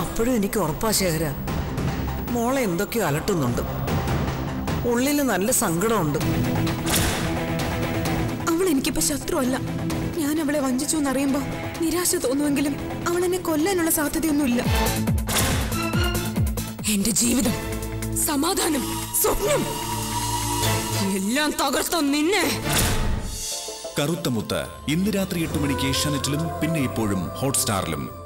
അപ്പോഴും എനിക്ക് ഉറപ്പാ ശേഖര. മോളെ എന്തൊക്കെയോ അലട്ടുന്നുണ്ട്. ഉള്ളിൽ നല്ല സങ്കടമുണ്ട്. അവൾ എനിക്കിപ്പോ ശത്രുവല്ല. ഞാൻ അവളെ വഞ്ചിച്ചു എന്നറിയുമ്പോ നിരാശ തോന്നുമെങ്കിലും അവൾ എന്നെ കൊല്ലാനുള്ള സാധ്യതയൊന്നുമില്ല. എന്റെ ജീവിതം സമാധാനം സ്വപ്നം എല്ലാം തകർത്ത നിന്നെ. കറുത്ത മുത്ത് ഇന്ന് രാത്രി എട്ട് മണിക്ക് ഏഷ്യാനെറ്റിലും പിന്നെ ഇപ്പോഴും ഹോട്ട്സ്റ്റാറിലും.